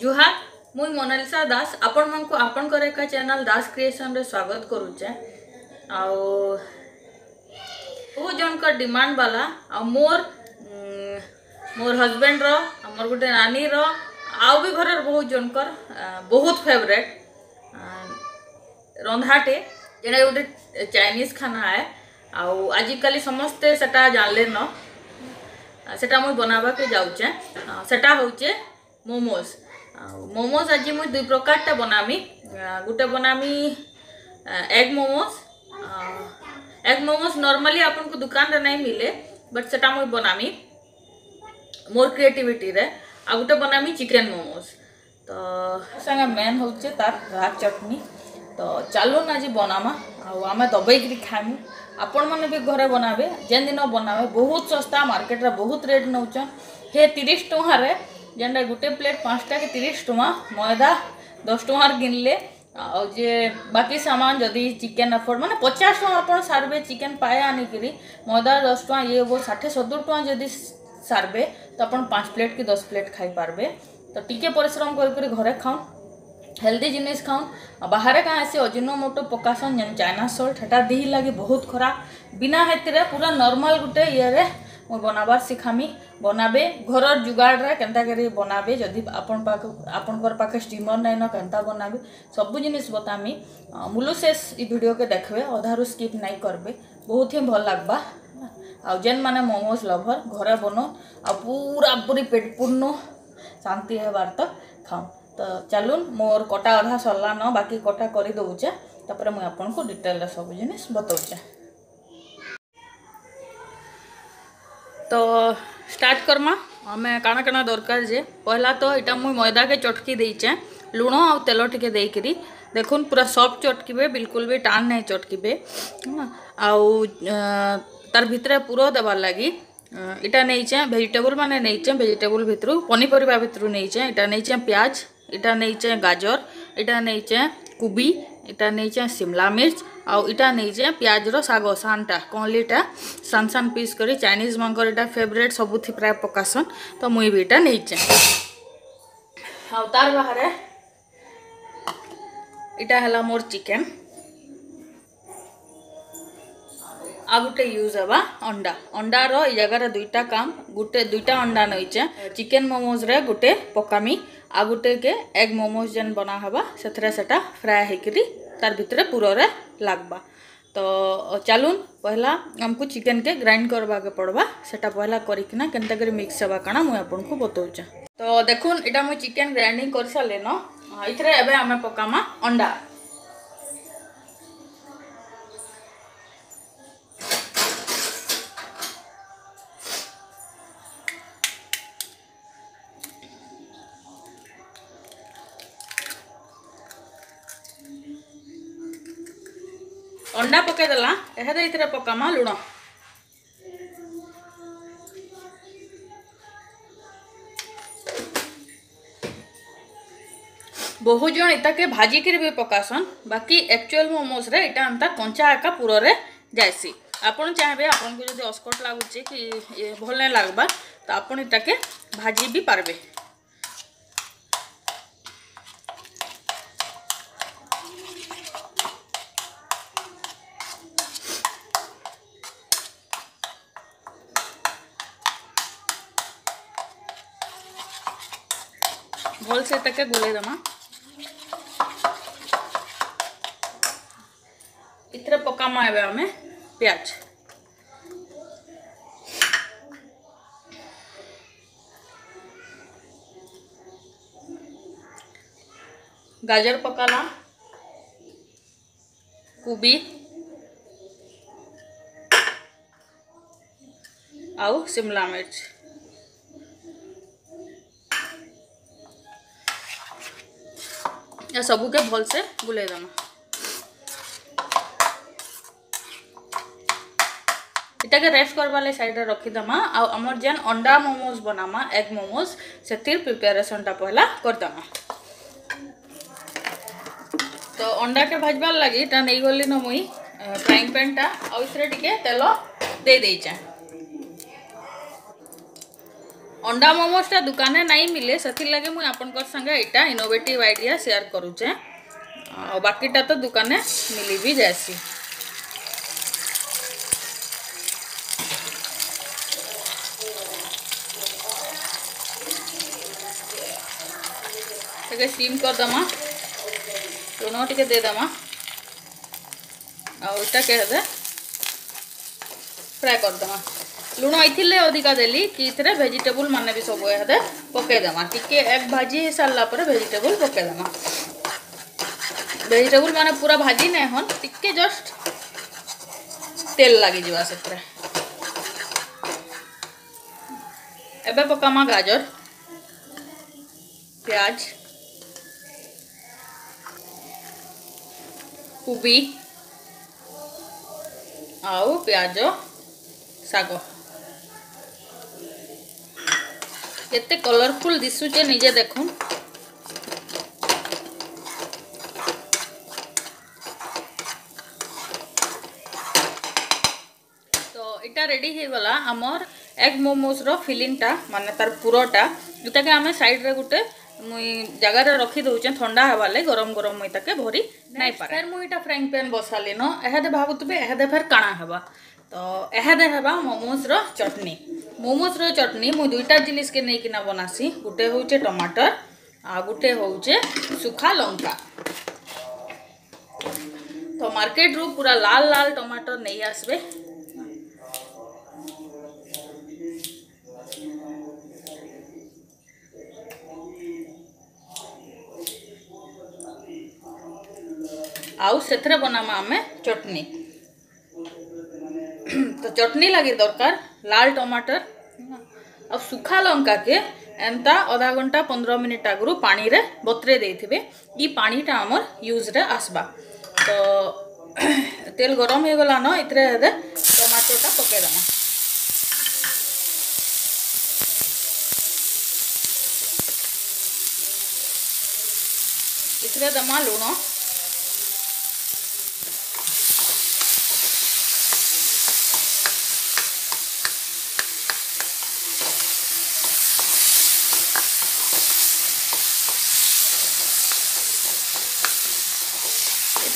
जुहार मुई मोनालीसा दास आपण मैं आपण चेल दास क्रिएसन स्वागत करुचे आहु जन डिमांड बाला आ मोर मोर हजबैंड रोर गोटे नानी रो भी घर बहुत जन बहुत फेवरेट रंधाटे जेटा गोटे चाइनीज खाना है आउ आज कल समस्ते से जानले न सेटा मुझ बनाबे जाऊचे सेटा हूचे मोमोज मोमोज आज मुझे दुई प्रकार बनामी गोटे बनामी egg momos egg momos normally आपको दुकान रे नहीं मिले बट से मुझ बनामी मोर क्रिएटिविटी रे आ गोटे बनामी चिकेन मोमोज तो संगे मेन हूँ तार राग चटनी तो चलून आज बनामा आम दबईकरी खाइमु आपण मैंने भी घरे बनाबे जेन दिन बनाबे बहुत सस्ता मार्केट रे बहुत रेट नौचन हे तीस टकर जेनदा गुटे प्लेट 5 टा के 30 টমা ময়দা 10 টমা কিনলে আর যে বাকি সামান যদি চিকেন আফর মানে 50 আর अपन সার্ভে চিকেন পায় আনি গরি ময়দা 10 টমা ইে ও 60 70 ট যদি সার্ভে তো अपन 5 প্লেট কে 10 প্লেট খাই পারবে তো টিকে পরিশ্রম কই কই ঘরে খাও হেলদি জিনিষ খাও আর বহারে কা এসে অজিনো মট পোকাশন যেন চাইনা সল টাটা দিহি লাগে বহুত খারাপ বিনা হেতে পুরো নরমাল গুটে ইে রে ମୁଁ ବନାବାର୍ ଶିଖାମି ବନାବେ ଘରର ଯୁଗାଡ଼ରେ କେନ୍ତା କରି ବନାବେ ଯଦି ଆପଣ ପାଖ ଆପଣଙ୍କର ପାଖେ ଷ୍ଟିମର୍ ନାଇଁନ କେନ୍ତା ବନାବେ ସବୁ ଜିନିଷ୍ ବତାମି ମୁଲୁ ଶେଷ ଇ ଭିଡ଼ିଓକେ ଦେଖ୍ବେ ଅଧାରୁ ସ୍କିପ୍ ନାଇଁ କରବେ ବହୁତ ହିଁ ଭଲ ଲାଗ୍ବା ଆଉ ଯେନ୍ମାନେ ମୋମୋଜ୍ ଲଭର୍ ଘରେ ବନଉ ଆଉ ପୁରା ପୁରି ପେଟ ପୂର୍ଣ୍ଣ ଶାନ୍ତି ହେବାର୍ ତ ଖାଉନ୍ ତ ଚାଲୁନ୍ ମୋର କଟା ଅଧା ସରିଲାନ ବାକି କଟା କରିଦେଉଛେ ତାପରେ ମୁଇଁ ଆପଣଙ୍କୁ ଡିଟେଲ୍ରେ ସବୁ ଜିନିଷ୍ ବତଉଛେ तो स्टार्ट करमा अमे कण कण दरकार जे पहला तो यहाँ मुझे मैदा के चटकी देचे लुण आ तेल टिके देकर देख पूरा सफ्ट चटकबे बिलकुल भी टाण नहीं चटकबे आउ तार भितर पुर देवार लगी इटा नहीं चे भेजिटेबुल मैंने नहींचे भेजिटेबुल भितर पनीपरिया भितर नहीं नहींचे इटा चे प्याज इटा चे गाजर इटा नहींचे कोबी इटा नहीं चे सिमला मिर्च आटा नहीं प्याजर शाग सानटा कणलीटा सान सान पीस कर चाइनीज मानकर यहाँ फेवरेट सबुथ प्राय पकासन तो मुई भी यहाँ नहींचे आर बाहर इटा है मोर चिकेन ଆଉ ଗୋଟେ ୟୁଜ୍ ହେବା ଅଣ୍ଡା ଅଣ୍ଡାର ଏଇ ଜାଗାରେ ଦୁଇଟା କାମ୍ ଗୋଟେ ଦୁଇଟା ଅଣ୍ଡା ନେଇଛେ ଚିକେନ୍ ମୋମୋଜ୍ରେ ଗୋଟେ ପକାମି ଆଉ ଗୋଟେକେ ଏଗ୍ ମୋମୋଜ୍ ଯେନ୍ ବନା ହେବା ସେଥିରେ ସେଟା ଫ୍ରାଏ ହେଇକିରି তার ভিতরে পুররে লাগবা তো ଚାଲୁନ୍ ପହିଲା ଆମକୁ ଚିକେନ୍କେ ଗ୍ରାଇଣ୍ଡ କର୍ବାକେ ପଡ଼ବା ସେଟା ପହିଲା କରିକିନା କେନ୍ତା କରି ମିକ୍ସ ହେବା କାଣା ମୁଇଁ ଆପଣଙ୍କୁ ବତଉଛେଁ ତ ଦେଖୁନ୍ ଇଟା ମୁଇଁ ଚିକେନ୍ ଗ୍ରାଇଣ୍ଡିଂ କରିସାରିଲେନ ଏଥିରେ ଏବେ ଆମେ ପକାମା ଅଣ୍ଡା ଅଣ୍ଡା ପକାଇଦେଲା ଏହାଦେ ଏଥିରେ ପକାମା ଲୁଣ ବହୁତ ଜଣ ଇତାକେ ଭାଜିକିରି ବି ପକାସନ୍ ବାକି ଆକ୍ଚୁଆଲ୍ ମୋମୋସ୍ରେ ଏଇଟା ଏନ୍ତା କଞ୍ଚା ଏକା ପୁରରେ ଯାଏସି ଆପଣ ଚାହିଁବେ ଆପଣଙ୍କୁ ଯଦି ଅସ୍କଟ ଲାଗୁଛି କି ଭଲ ନାଇଁ ଲାଗ୍ବା ତ ଆପଣ ଇତାକେ ଭାଜି ବି ପାରବେ कलसे तक गुलेदा इतर पकामा आम प्याज गाजर पकाला कुबी आउ शिमला मिर्च ସବୁକେ ଭଲସେ ବୁଲେଇ ଦେମା ଇଟାକେ ରେଷ୍ଟ କରବାର୍ ଲାଗି ସାଇଡ଼୍ରେ ରଖିଦେମା ଆଉ ଆମର ଯେନ୍ ଅଣ୍ଡା ମୋମୋଜ୍ ବନାମା ଏଗ୍ ମୋମୋଜ୍ ସେଥିର୍ ପ୍ରିପାରେସନ୍ଟା ପହିଲା କରିଦେମା ତ ଅଣ୍ଡାକେ ଭାଜବାର୍ ଲାଗି ଇଟା ନେଇଗଲିନ ମୁଇଁ ଫ୍ରାଇଂ ପ୍ୟାନ୍ଟା ଆଉ ଏଥିରେ ଟିକେ ତେଲ ଦେଇଦେଇଛେଁ अंडा मोमोसटा दुकाने नहीं मिले से लगे मुझे आपे यहाँ इनोवेट आईडिया सेयार करूचे बाकीटा तो दुकाने मिल भी जैसी स्टीम कर दमा लुण टे देदमा आटा के फ्राए करदमा লুণ এইলে অধিকা দেলি কি এর ভেজিটেবল মানে বি সব এতে পকাইদেমা টিকি এক ভাজি হয়ে সারা পরে ভেজিটেবল পকাইদেমা ভেজিটেবল মানে পুরা ভাজি নাই হন টিকি জস্ট তেল লাগি যা সেতরে এবে পকামা গাজর পেঁয়াজ কোবি ଆଉ ପିଆଜ ଶାଗ କେତେ କଲରଫୁଲ୍ ଦିଶୁଛେ ନିଜେ ଦେଖୁନ୍ ତ ଏଇଟା ରେଡ଼ି ହେଇଗଲା ଆମର ଏଗ୍ ମୋମୋଜ୍ର ଫିଲିଂଟା ମାନେ ତାର ପୁରଟା ଯେଉଁଟାକି ଆମେ ସାଇଡ଼୍ରେ ଗୋଟେ ମୁଇଁ ଜାଗାରେ ରଖି ଦଉଛେ ଥଣ୍ଡା ହେବାର୍ ଲାଗି ଗରମ ଗରମ ମୁଇଁ ତାକେ ଭରି ନାଇଁ ପାରେ ଫେର୍ ମୁଇଁ ଇଟା ଫ୍ରାଇଂ ପ୍ୟାନ୍ ବସାଲିନ ଏହାଦେ ଭାବୁଥିବେ ଏହାଦେ ଫେର୍ କାଣା ହେବା तो ଏହା ହେବା ମୋମୋଜ୍ର ଚଟନି ମୋମୋଜ୍ର ଚଟନି ମୁଁ ଦୁଇଟା ଜିନିଷ୍କେ ନେଇକିନା ବନାସି ଗୋଟେ ହେଉଛେ ଟମାଟର ଆଉ ଗୋଟେ ହେଉଛେ ଶୁଖା ଲଙ୍କା ତ ମାର୍କେଟରୁ ପୁରା ଲାଲ ଲାଲ ଟମାଟର ନେଇ ଆସିବେ ଆଉ ସେଥିରେ ବନାମା ଆମେ ଚଟନି তো চটনি লাগি দরকার লাল টমাটর ଆଉ ଶୁଖା ଲଙ୍କାକେ ଏନ୍ତା ଅଧା ଘଣ୍ଟା ପନ୍ଦର ମିନିଟ୍ ଆଗରୁ ପାଣିରେ ବତୁରେଇ ଦେଇଥିବେ ଇ ପାଣିଟା ଆମର ୟୁଜ୍ରେ ଆସ୍ବା ତ ତେଲ ଗରମ ହେଇଗଲାନ ଏଥିରେ ହେଲେ ଟମାଟୋଟା ପକେଇଦେମା ଏଥିରେ ଦେମା ଲୁଣ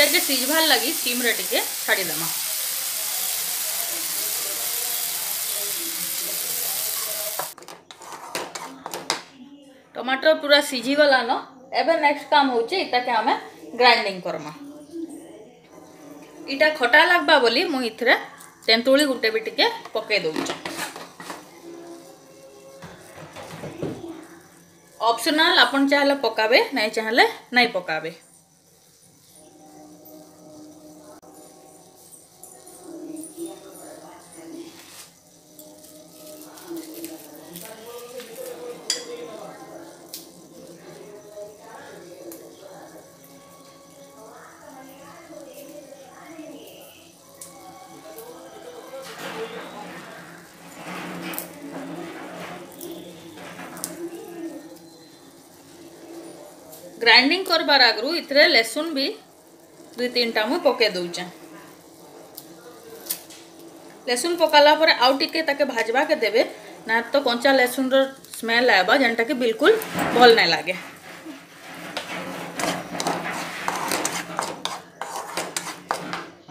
ಇದಕ್ಕೆ ಸಿಜ್ಬಾಲ್ಲಾಗಿ ಸ್ಟೀಮ್ ರೆಡಿಗೆ ತಡಿದಮ್ಮ ଟମାଟର ପୁରା ସିଝିଗଲାନ ଏବେ ନେକ୍ସଟ କାମ ହେଉଛି ଇଟାକେ ଆମେ ଗ୍ରାଇଣ୍ଡିଂ କର୍ମା ଇଟା ଖଟା ଲାଗ୍ବା ବୋଲି ମୁଁ ଇଥିରେ ତେନ୍ତୁଳି ଗୋଟେ ବି ଟିକେ ପକେଇ ଦେଉଛି ଅପସନାଲ ଆପଣ ଚାହିଁଲେ ପକାବେ ନାଇଁ ଚାହିଁଲେ ନାଇଁ ପକାବେ করবার আগর ইথে লেসুন বি দুই তিনটা মু পকাই দেউছে লেসুন পকালা পরে আউ টিকে তাকে ভাজবাকে দেবে না তো কঞ্চা লেসুনর স্মেল আইবা যেটা কি বিলকুল ভাল না লাগে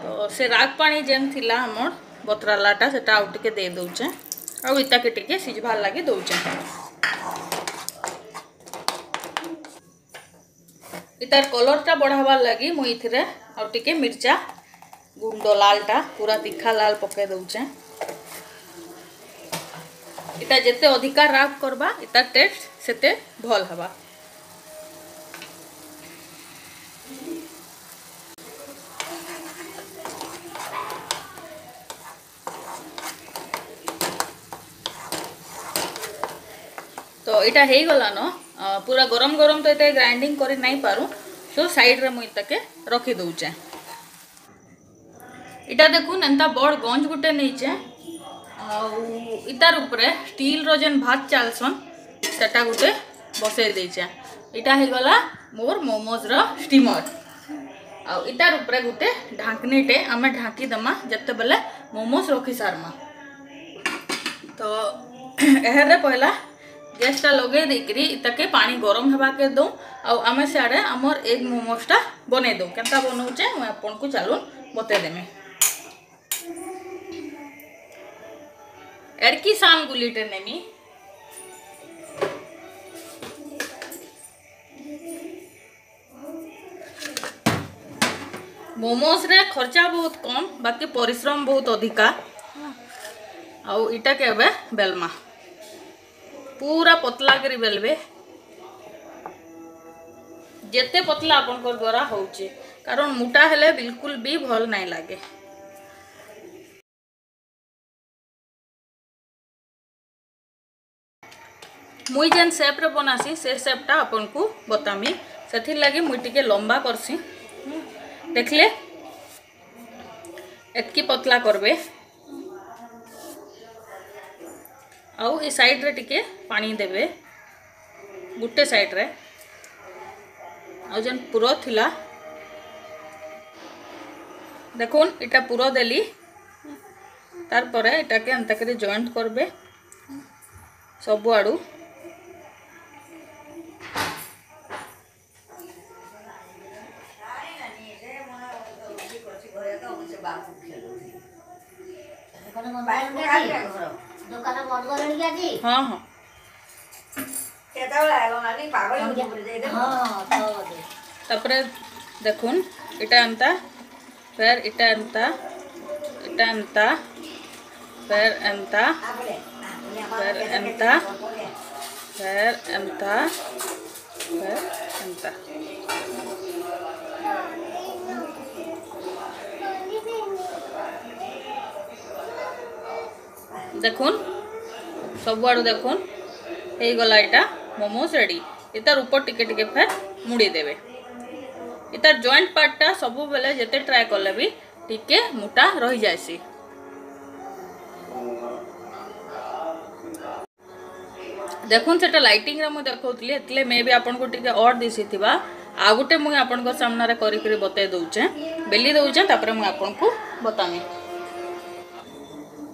তো সে রাগ পানি যেম লা আমার বতরালাটা সেটা আউ টিকে দিয়ে দেউছে আউ ইটাকে টিকে সিজবার লাগে দেউছে তার কলরটা বড়াবার লাগি মু এতে আগে মির্চা গুণ্ড লালটা পুরা তীখা লাল পকাই দেছে এটা যেতে অধিকা রাগ করবা এটার টেস্ট সেতে ভাল হবা তো এটা হয়ে গলানো ପୁରା ଗରମ ଗରମ ତ ଏତେ ଗ୍ରାଇଣ୍ଡିଂ କରି ନାଇଁପାରୁ ସୋ ସାଇଡ଼୍ରେ ମୁଇଁ ତାକେ ରଖିଦେଉଛେ ଇଟା ଦେଖୁନ୍ ଏନ୍ତା ବଡ଼ ଗଞ୍ଜ ଗୋଟେ ନେଇଛେ ଆଉ ଇତାର ଉପରେ ଷ୍ଟିଲ୍ର ଯେନ୍ ଭାତ ଚାଲସନ୍ ସେଟା ଗୋଟେ ବସେଇ ଦେଇଛେ ଇଟା ହେଇଗଲା ମୋର ମୋମୋଜ୍ର ଷ୍ଟିମର୍ ଆଉ ଇତାର ଉପରେ ଗୋଟେ ଢାଙ୍କିନିଟେ ଆମେ ଢାଙ୍କି ଦେମା ଯେତେବେଳେ ମୋମୋଜ୍ ରଖି ସାର୍ମା ତ ଏହାରେ ପହିଲା गैसटा लगे देके पा गरम होगाके दूँ आम सियाड़े आमर एग मोमोसटा बनई दूँ के बनाऊे मुझे आपन को चलून बतईदेमी एड़की सान गुलीटे नेमी मोमोस रे खर्चा बहुत कम बाकी परिश्रम बहुत अधिका आउ इटा के बेलमा পুরা ପତଳା କରି ବେଲିବେ ଯେତେ ପତଳା ଆପଣଙ୍କର ବରା ହେଉଛି କାରଣ ମୋଟା ହେଲେ ବିଲକୁଲ ବି ଭଲ ନାହିଁ ଲାଗେ ମୁଇଁ ଯେନ୍ ସେପ୍ରେ ବନାସି ସେ ସେପ୍ଟା ଆପଣଙ୍କୁ ବତାମି ସେଥିର୍ଲାଗି ମୁଇଁ ଟିକେ ଲମ୍ବା କର୍ସି ଦେଖିଲେ ଏତ୍କି ପତଳା କରବେ आउ ए साइड रे टिके पानी देवे गुटे साइड रे आउ जन पुर थिला देखुन इटा पुर देली तार परे इटा के अंत करे जॉइंट करबे सब आडू बाहर खेलो कौन दुकान देखुन इटा एंता फिर इटा अंता इटा एंता फिर अंता फिर एंता फिर अंता फिर अंता দেখুন ସବୁଆଡ଼ୁ ଦେଖୁନ୍ ହେଇଗଲା ଏଇଟା ମୋମୋସ୍ ରେଡ଼ି ଏ ତାର ଉପର ଟିକେ ଟିକେ ଫେର୍ ମୁଡ଼ି ଦେବେ ଏ ତାର ଜଏଣ୍ଟ ପାର୍ଟଟା ସବୁବେଳେ ଯେତେ ଟ୍ରାଏ କଲେ ବି ଟିକେ ମୋଟା ରହିଯାଏସି ଦେଖୁନ୍ ସେଟା ଲାଇଟିଂରେ ମୁଁ ଦେଖାଉଥିଲି ଏଥିରେ ମେ ବି ଆପଣଙ୍କୁ ଟିକେ ଅର୍ଡ ଦିଶିଥିବା ଆଉ ଗୋଟେ ମୁଁ ଆପଣଙ୍କ ସାମ୍ନାରେ କରିକିରି ବତେଇ ଦେଉଛେ ବେଲି ଦେଉଛେ ତାପରେ ମୁଁ ଆପଣଙ୍କୁ ବତାମି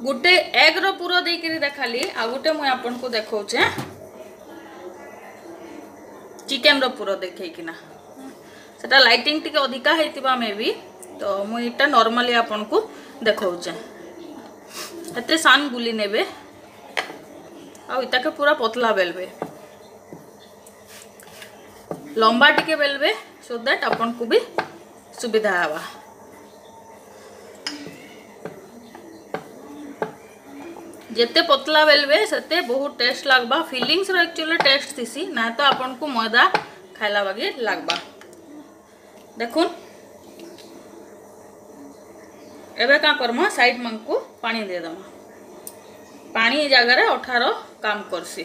গোটে এগ্র পুর দিয়ে দেখালি আগে মু আপনার দেখাউছে চিকেন পুর দেখেকিনা সেটা লাইটিং টিকি অধিকা হয়ে মেবি তো মু এটা নর্মালি আপনার দেখাউছে এতে সান গুলি নেবে আটাকে পুরা পতলা বেলবে লম্বা টিকে বেলবে সো দ্যাট আপনার সুবিধা হওয়া ଯେତେ ପତଳା ବେଲବେ ସେତେ ବହୁତ ଟେଷ୍ଟ ଲାଗ୍ବା ଫିଲିଙ୍ଗସର ଆକ୍ଚୁଆଲି ଟେଷ୍ଟ ଥିସି ନାଇଁ ତ ଆପଣଙ୍କୁ ମଇଦା ଖାଇଲା ବାଗି ଲାଗ୍ବା ଦେଖୁନ୍ ଏବେ କାଁ କର୍ମା ସାଇଡ଼୍ ମାନଙ୍କୁ ପାଣି ଦେଇଦେମା ପାଣି ଜାଗାରେ ଅଠାର କାମ କର୍ସି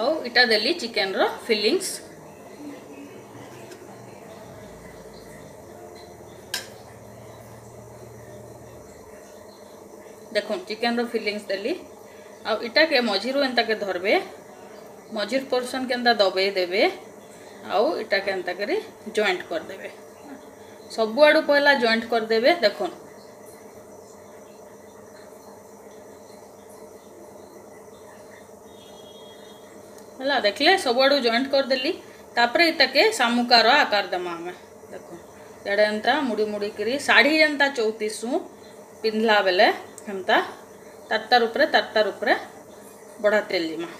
ଆଉ ଇଟା ଦେଲି ଚିକେନ୍ର ଫିଲିଙ୍ଗସ୍ ଦେଖୁନ୍ ଚିକେନ୍ର ଫିଲିଙ୍ଗସ୍ ଦେଲି ଆଉ ଇଟାକେ ମଝିରୁ ଏନ୍ତାକେ ଧରବେ ମଝିର୍ ପୋର୍ସନ୍କେ ଏନ୍ତା ଦବେଇ ଦେବେ ଆଉ ଇଟାକେ ଏନ୍ତା କରି ଜଏଣ୍ଟ କରିଦେବେ ସବୁଆଡ଼ୁ ପହିଲା ଜଏଣ୍ଟ କରିଦେବେ ଦେଖୁନ୍ ହେଲା ଦେଖିଲେ ସବୁଆଡ଼ୁ ଜଏଣ୍ଟ କରିଦେଲି ତାପରେ ଇଟାକେ ଶାମୁକାର ଆକାର ଦେମା ଆମେ ଦେଖ ଇଆଡ଼େ ଏନ୍ତା ମୁଡ଼ି ମୁଡ଼ିକିରି ଶାଢ଼ୀ ଯେନ୍ତା ଚଉତିସୁଁ ପିନ୍ଧିଲା ବେଲେ ହେନ୍ତା ତାରତାର ଉପରେ ତାରତାର ଉପରେ ବଢ଼ା ତେଲ ଜିମା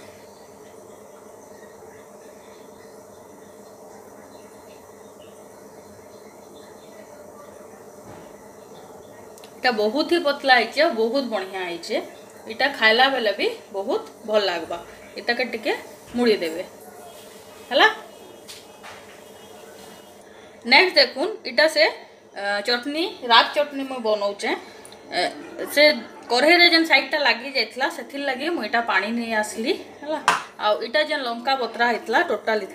ଏଇଟା ବହୁତ ହି ପତଲା ହେଇଛି ଆଉ ବହୁତ ବଢ଼ିଆ ହେଇଛି ଏଇଟା ଖାଇଲା ବେଲେ ବି ବହୁତ ଭଲ ଲାଗ୍ବା ଏଇଟାକେ ଟିକେ मुड़े देवे हला नेक्स्ट देख इटा से चटनी रात चटनी मुझे बनाऊे से कढ़ई जेन सैडटा लग जा से लगे मुझे पा नहीं आसली है इटा जेन लंका बतरा होता टोटाल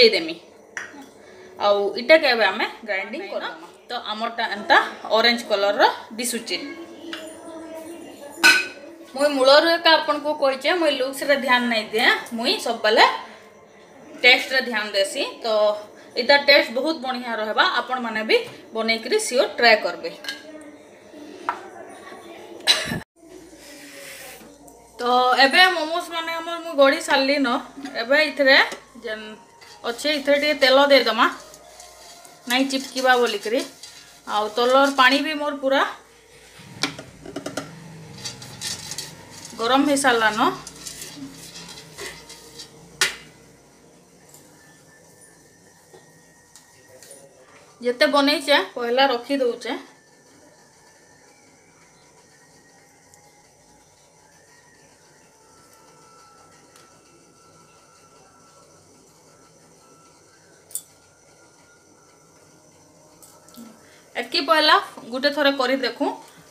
देदेमी आउ इटा के ग्राइंडिंग कर तो आमटा एंटा ऑरेंज कलर दिशुचे ମୁଇଁ ମୂଳରୁ ଏକା ଆପଣଙ୍କୁ କହିଛେ ମୁଇଁ ଲୁକ୍ସରେ ଧ୍ୟାନ ନାଇଁ ଦିଏ ମୁଇଁ ସବୁବେଲେ ଟେଷ୍ଟରେ ଧ୍ୟାନ ଦେସି ତ ଏଇଟା ଟେଷ୍ଟ ବହୁତ ବଢ଼ିଆ ରହିବା ଆପଣମାନେ ବି ବନେଇକିରି ସିଓର ଟ୍ରାଏ କରିବେ ତ ଏବେ ମୋମୋସ୍ ମାନେ ଆମର ମୁଁ ଗଢ଼ି ସାରିଲିନ ଏବେ ଏଥିରେ ଯେନ୍ ଅଛେ ଏଥିରେ ଟିକେ ତେଲ ଦେଇଦେମା ନାଇଁ ଚିପକିବା ବୋଲିକିରି ଆଉ ତଲର ପାଣି ବି ମୋର ପୁରା গরম হেসালানো যেতে বনাইছে পহলা রখি দেছে এটকি পহলা গোটে থরে করে দেখু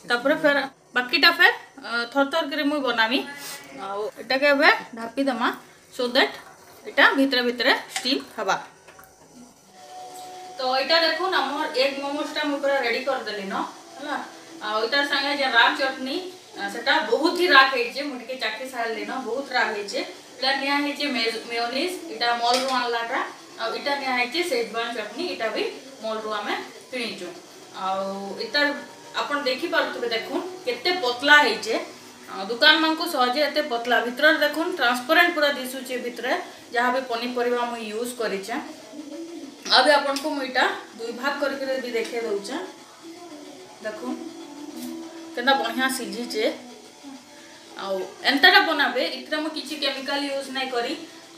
তারপরে ফের বাকিটা ফের थर थर कर बनामी आटा के ढापी दमा सो दैट इटा भितर भितर स्टीम हवा तो यहाँ देख आम एग मोमोसटा मुझे पूरा रेडी कर करदेली नईटार सागे जे राग चटनी से बहुत ही राग है मुझे चाके सारे न बहुत राग है मेयोनीज इटा मल रू आनलाटा आटा निया है शेजवान चटनी इटा भी मल रू आम किचू आ ଆପଣ ଦେଖିପାରୁଥିବେ ଦେଖୁନ୍ କେତେ ପତଲା ହେଇଛେ ଦୋକାନମାନଙ୍କୁ ସହଜେ ଏତେ ପତଲା ଭିତରେ ଦେଖୁନ୍ ଟ୍ରାନ୍ସପରେଣ୍ଟ ପୁରା ଦିଶୁଛେ ଭିତରେ ଯାହା ବି ପନିପରିବା ମୁଇଁ ୟୁଜ୍ କରିଛେ ଆଉ ବି ଆପଣଙ୍କୁ ମୁଁ ଇଟା ଦୁଇ ଭାଗ କରିକିରି ବି ଦେଖେଇ ଦେଉଛେ ଦେଖୁନ୍ କେନ୍ତା ବଢ଼ିଆ ସିଝିଛେ ଆଉ ଏନ୍ତାଟା ବନାବେ ଏଥିରେ ମୁଁ କିଛି କେମିକାଲ ୟୁଜ୍ ନାଇଁ କରି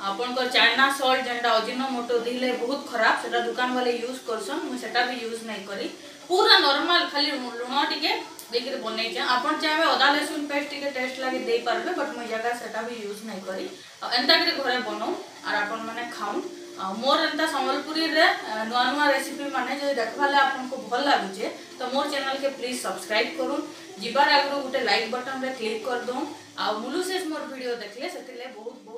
ଆପଣଙ୍କର ଚାଇନା ସଲ୍ଟ ଯେନ୍ଟା ଅଜିନୋମୋଟୋ ଦେଲେ ବହୁତ ଖରାପ ସେଟା ଦୋକାନ ବାଲେ ୟୁଜ୍ କରୁଛନ୍ ମୁଁ ସେଟା ବି ୟୁଜ୍ ନାଇଁ କରି पूरा नॉर्मल खाली लुण टे देखिए आप चाहिए अदा लेसुन पेस्ट टे टेस्ट लगे दे पारे बट मुझ जगह से यूज नहीं करी एंता कर घरे बनाऊँ आर आपण मैंने मोर एंता सम्बलपुरी नुआ नुआ रेसीपी मैंने जो देखभाले आपको भल लगुचे तो मोर चैनल के प्लीज सब्सक्राइब करूँ जबार आगे गोटे लाइक बटन में क्लिक करदूँ आलू शेष मोर भिड देखले से बहुत